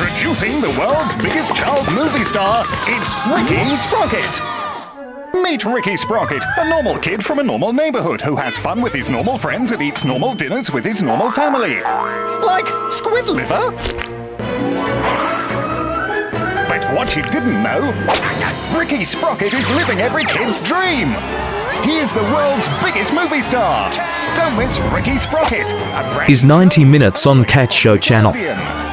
Introducing the world's biggest child movie star, it's Ricky Sprocket. Meet Ricky Sprocket, a normal kid from a normal neighborhood who has fun with his normal friends and eats normal dinners with his normal family. Like squid liver. But what you didn't know, Ricky Sprocket is living every kid's dream. He is the world's biggest movie star. Don't miss Ricky Sprocket. is 90 minutes on Cat Show Channel.